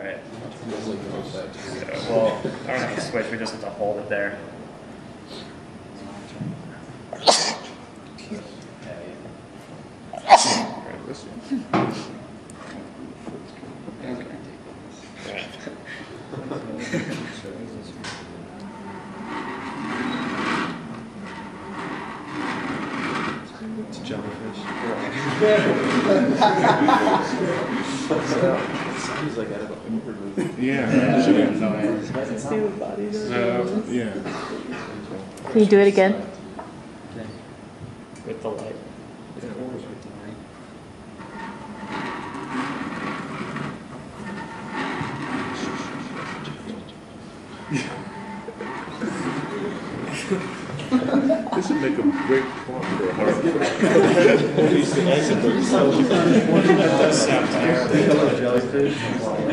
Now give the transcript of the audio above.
Alright. Well, I don't have to switch, we just have to hold it there. It's a jellyfish. Sounds like out of a Hoover movie. Yeah. No, So, yeah. Can you do it again? with the light. This would make a great plot for a horror. Ja.